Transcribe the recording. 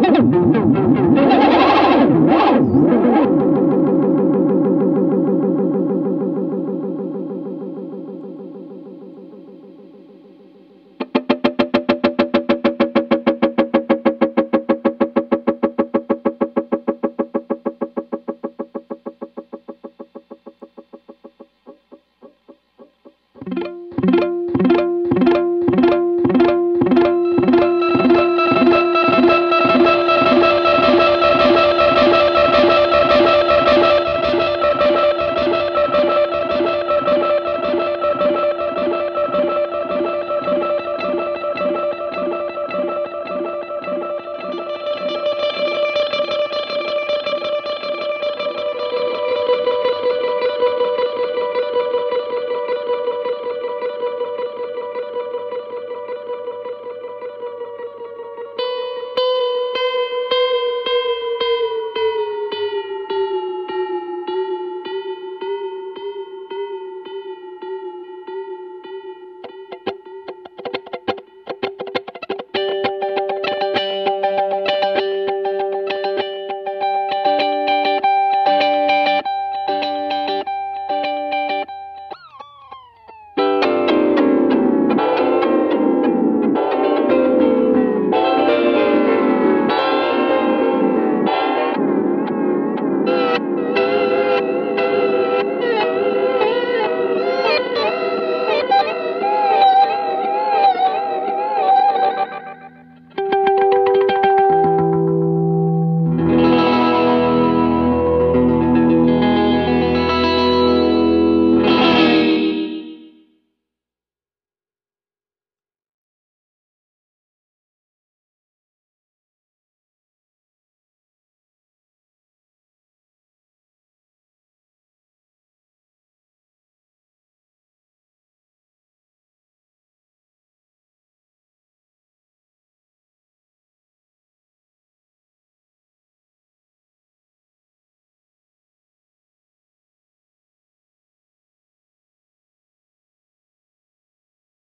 Oh, my God.